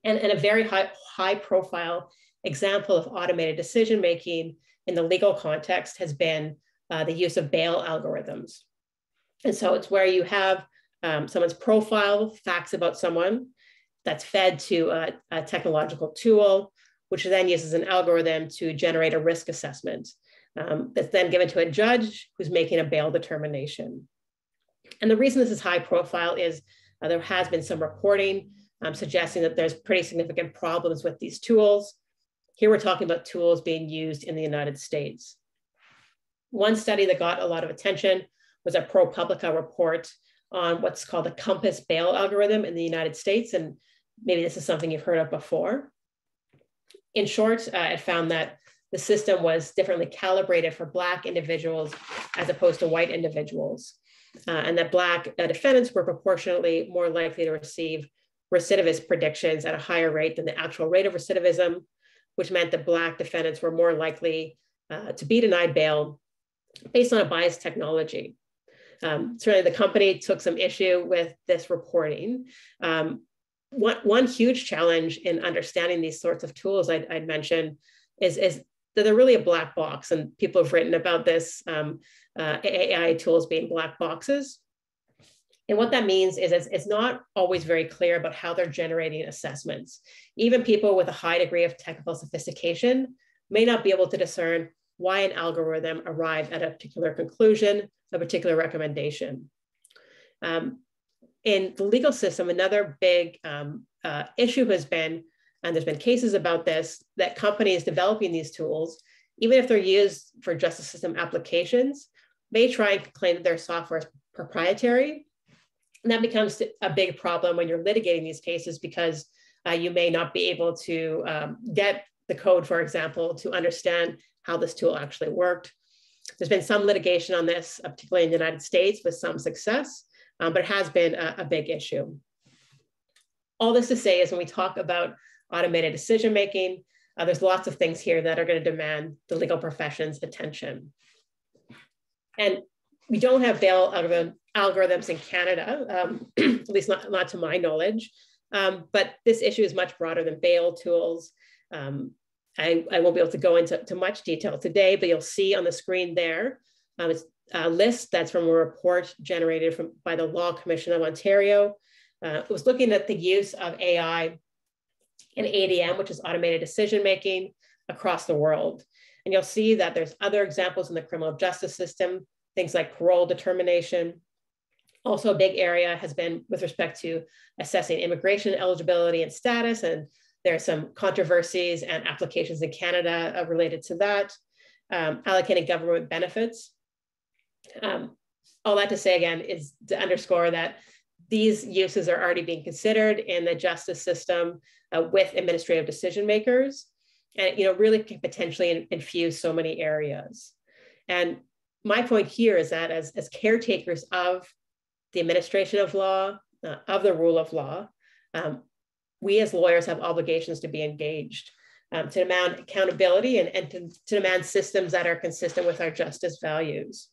And, and a very high, high profile example of automated decision making in the legal context has been uh, the use of bail algorithms. And so it's where you have um, someone's profile, facts about someone that's fed to a, a technological tool, which then uses an algorithm to generate a risk assessment um, that's then given to a judge who's making a bail determination. And the reason this is high profile is uh, there has been some reporting um, suggesting that there's pretty significant problems with these tools. Here we're talking about tools being used in the United States. One study that got a lot of attention was a ProPublica report on what's called the COMPAS bail algorithm in the United States. And maybe this is something you've heard of before. In short, uh, it found that the system was differently calibrated for Black individuals as opposed to white individuals, uh, and that Black uh, defendants were proportionately more likely to receive recidivist predictions at a higher rate than the actual rate of recidivism, which meant that Black defendants were more likely uh, to be denied bail based on a biased technology. Um, certainly, the company took some issue with this reporting. Um, one, one huge challenge in understanding these sorts of tools I'd, I'd mentioned is, is that they're really a black box. And people have written about this um, uh, AI tools being black boxes. And what that means is it's, it's not always very clear about how they're generating assessments. Even people with a high degree of technical sophistication may not be able to discern why an algorithm arrived at a particular conclusion, a particular recommendation. Um, in the legal system, another big um, uh, issue has been and there's been cases about this, that companies developing these tools, even if they're used for justice system applications, may try and claim that their software is proprietary. And that becomes a big problem when you're litigating these cases because uh, you may not be able to um, get the code, for example, to understand how this tool actually worked. There's been some litigation on this, uh, particularly in the United States with some success, um, but it has been a, a big issue. All this to say is when we talk about automated decision making. Uh, there's lots of things here that are going to demand the legal profession's attention. And we don't have bail algorithms in Canada, um, <clears throat> at least not, not to my knowledge. Um, but this issue is much broader than bail tools. Um, I, I, won't be able to go into to much detail today, but you'll see on the screen there, um, it's a list that's from a report generated from, by the Law Commission of Ontario. Uh, it was looking at the use of AI and ADM, which is automated decision making across the world. And you'll see that there's other examples in the criminal justice system, things like parole determination, Also, a big area has been with respect to assessing immigration eligibility and status, and there are some controversies and applications in Canada uh, related to that. Um, allocating government benefits. Um, all that to say again is to underscore that these uses are already being considered in the justice system uh, with administrative decision makers and you know really can potentially infuse so many areas. And my point here is that as, as caretakers of the administration of law uh, of the rule of law um, we as lawyers have obligations to be engaged um, to demand accountability and, and to, to demand systems that are consistent with our justice values.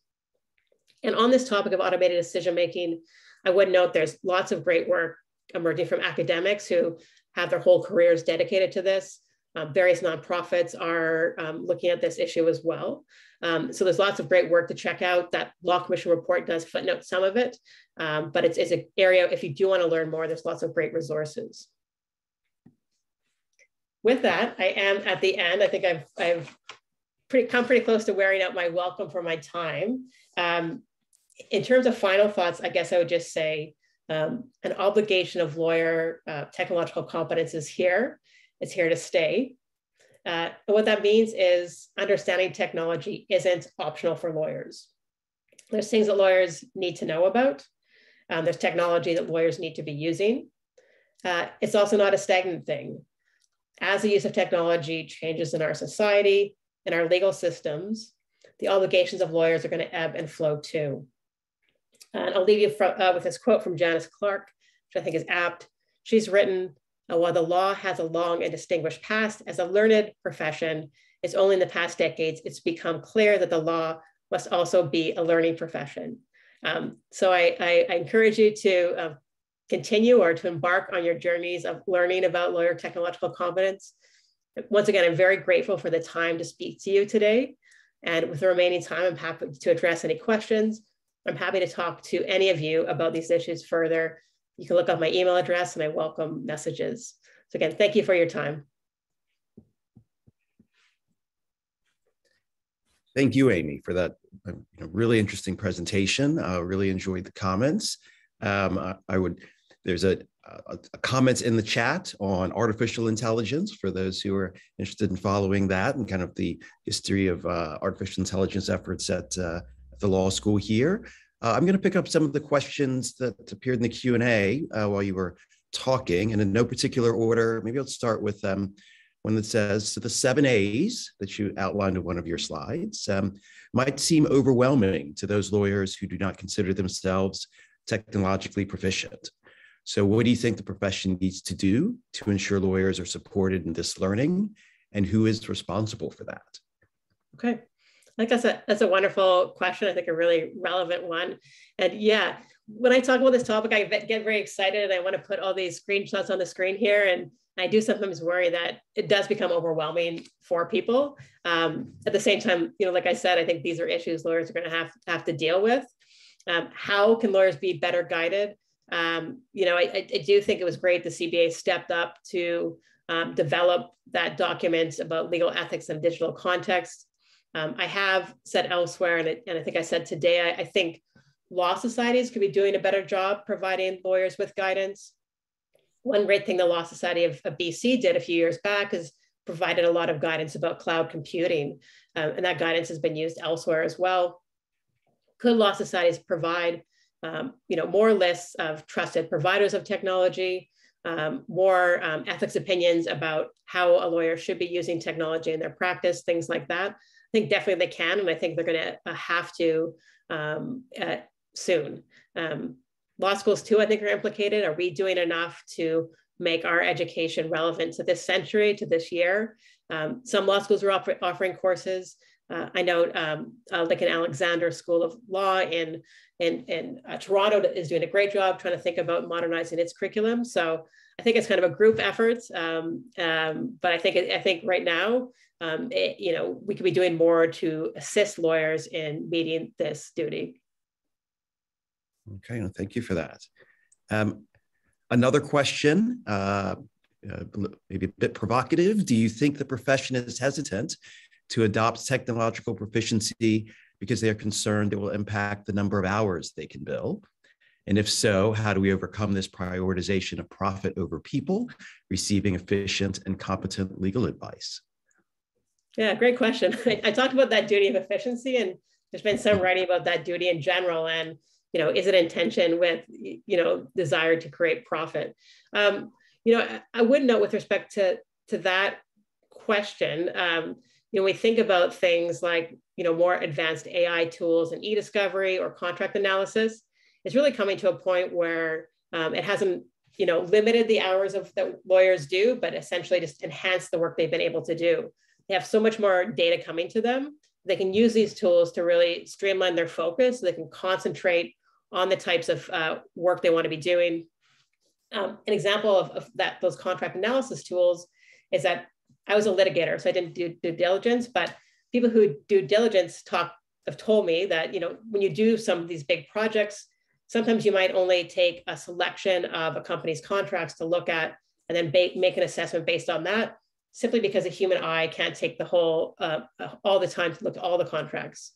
And on this topic of automated decision making I would note there's lots of great work emerging from academics who have their whole careers dedicated to this. Um, various nonprofits are um, looking at this issue as well. Um, so there's lots of great work to check out. That Law Commission report does footnote some of it, um, but it's, it's an area, if you do want to learn more, there's lots of great resources. With that, I am at the end. I think I've, I've pretty come pretty close to wearing out my welcome for my time. Um, in terms of final thoughts, I guess I would just say um, an obligation of lawyer uh, technological competence is here. It's here to stay. Uh, and what that means is understanding technology isn't optional for lawyers. There's things that lawyers need to know about. Um, there's technology that lawyers need to be using. Uh, it's also not a stagnant thing. As the use of technology changes in our society and our legal systems, the obligations of lawyers are going to ebb and flow too. And I'll leave you from, uh, with this quote from Janice Clark, which I think is apt. She's written, uh, while the law has a long and distinguished past as a learned profession, it's only in the past decades it's become clear that the law must also be a learning profession. Um, so I, I, I, encourage you to uh, continue or to embark on your journeys of learning about lawyer technological competence. Once again, I'm very grateful for the time to speak to you today. And with the remaining time, I'm happy to address any questions I'm happy to talk to any of you about these issues further. You can look up my email address and I welcome messages. So again, thank you for your time. Thank you, Amy, for that uh, you know, really interesting presentation. I uh, really enjoyed the comments. Um, I, I, would, there's a, a, a, comments in the chat on artificial intelligence for those who are interested in following that and kind of the history of uh, artificial intelligence efforts at uh, the law school here. Uh, I'm going to pick up some of the questions that appeared in the Q&A uh, while you were talking, and in no particular order. Maybe I'll start with um, one that says, so the seven A's that you outlined in one of your slides um, might seem overwhelming to those lawyers who do not consider themselves technologically proficient. So what do you think the profession needs to do to ensure lawyers are supported in this learning, and who is responsible for that? Okay. I think that's a that's a wonderful question. I think a really relevant one. And yeah, when I talk about this topic, I get very excited and I want to put all these screenshots on the screen here. And I do sometimes worry that it does become overwhelming for people. Um, at the same time, you know, like I said, I think these are issues lawyers are going to have have to deal with. Um, how can lawyers be better guided? Um, you know, I, I, do think it was great the CBA stepped up to um, develop that document about legal ethics and digital context. Um, I have said elsewhere, and, it, and, I think I said today, I, I, think law societies could be doing a better job providing lawyers with guidance. One great thing the Law Society of, of BC did a few years back is provided a lot of guidance about cloud computing, um, and that guidance has been used elsewhere as well. Could law societies provide um, you know, more lists of trusted providers of technology, um, more um, ethics opinions about how a lawyer should be using technology in their practice, things like that. I think definitely they can, and I think they're going to uh, have to um, uh, soon. Um, law schools too, I think, are implicated. Are we doing enough to make our education relevant to this century, to this year? Um, some law schools are offer offering courses. Uh, I know um, uh, Lincoln Alexander School of Law in, in, in uh, Toronto is doing a great job trying to think about modernizing its curriculum. So I think it's kind of a group effort. Um, um, but I think I think right now um, it, you know, we could be doing more to assist lawyers in meeting this duty. Okay, well, thank you for that. Um, another question, uh, uh, maybe a bit provocative. Do you think the profession is hesitant to adopt technological proficiency because they are concerned it will impact the number of hours they can bill? And if so, how do we overcome this prioritization of profit over people receiving efficient and competent legal advice? Yeah, great question. <laughs> I, I talked about that duty of efficiency, and there's been some writing about that duty in general. And you know, is it intention with you know desire to create profit? Um, you know, I, I would note with respect to to that question. Um, you know, we think about things like you know more advanced AI tools and e-discovery or contract analysis. It's really coming to a point where um, it hasn't you know limited the hours of that lawyers do, but essentially just enhanced the work they've been able to do. They have so much more data coming to them. They can use these tools to really streamline their focus. So they can concentrate on the types of uh, work they want to be doing. Um, an example of, of, that those contract analysis tools is that I was a litigator, so I didn't do due diligence, but people who do diligence talk have told me that you know when you do some of these big projects, sometimes you might only take a selection of a company's contracts to look at and then make an assessment based on that simply because a human eye can't take the whole, uh, all the time to look at all the contracts.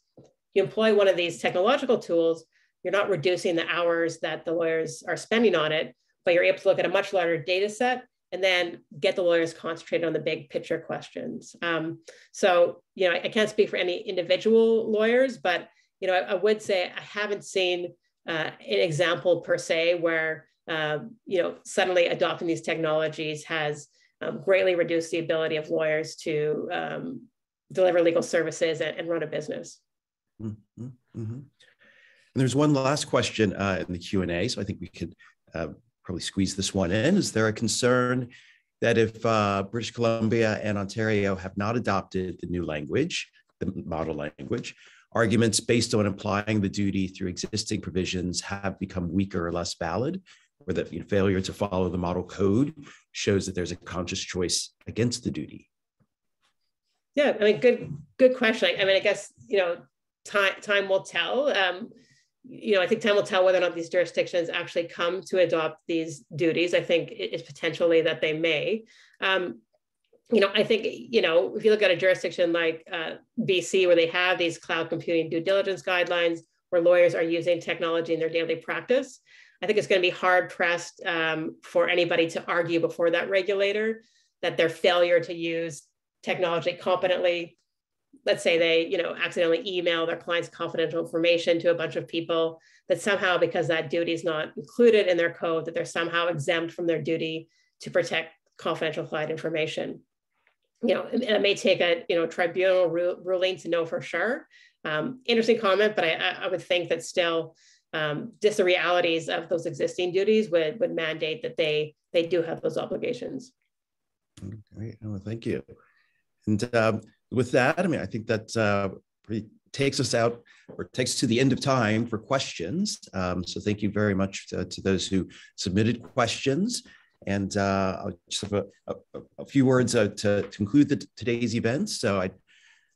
You employ one of these technological tools, you're not reducing the hours that the lawyers are spending on it, but you're able to look at a much larger data set and then get the lawyers concentrated on the big picture questions. Um, so, you know, I, I, can't speak for any individual lawyers, but, you know, I, I would say I haven't seen uh, an example per se where, uh, you know, suddenly adopting these technologies has um, greatly reduce the ability of lawyers to um, deliver legal services and, and, run a business. Mm-hmm, mm-hmm. And there's one last question uh, in the Q and A, so I think we could uh, probably squeeze this one in. Is there a concern that if uh, British Columbia and Ontario have not adopted the new language, the model language, arguments based on applying the duty through existing provisions have become weaker or less valid? Or that you know, failure to follow the model code shows that there's a conscious choice against the duty? Yeah, I mean, good, good question. I, I mean, I guess you know, time time will tell. Um, you know, I think time will tell whether or not these jurisdictions actually come to adopt these duties. I think it's potentially that they may. Um, you know, I think, you know, if you look at a jurisdiction like uh, BC, where they have these cloud computing due diligence guidelines, where lawyers are using technology in their daily practice, I think it's going to be hard pressed um, for anybody to argue before that regulator that their failure to use technology competently, let's say they, you know, accidentally email their clients confidential information to a bunch of people, that somehow because that duty is not included in their code, that they're somehow exempt from their duty to protect confidential client information. You know, and it may take a you know tribunal ru- ruling to know for sure. Um, interesting comment, but I, I would think that still um, just the realities of those existing duties would, would mandate that they, they do have those obligations. Great, thank you. And um, with that, I mean, I think that uh, takes us out or takes to the end of time for questions. Um, so thank you very much to, to those who submitted questions. And uh, I'll just have a, a, a few words uh, to, to, conclude the, today's event. So I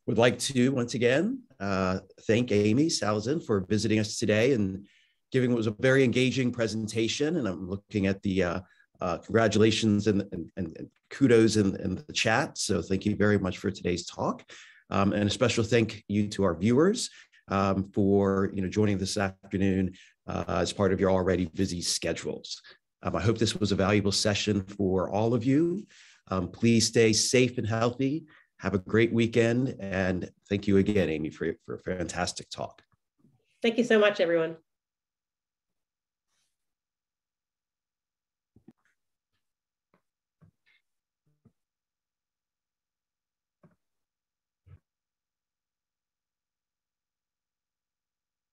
would like to once again uh, thank Amy Salyzyn for visiting us today and giving what was a very engaging presentation. And I'm looking at the uh, uh, congratulations and, and, and kudos in, in, the chat. So thank you very much for today's talk. Um, and a special thank you to our viewers um, for you know joining this afternoon uh, as part of your already busy schedules. Um, I hope this was a valuable session for all of you. Um, please stay safe and healthy have a great weekend. And thank you again, Amy, for, for a fantastic talk. Thank you so much, everyone.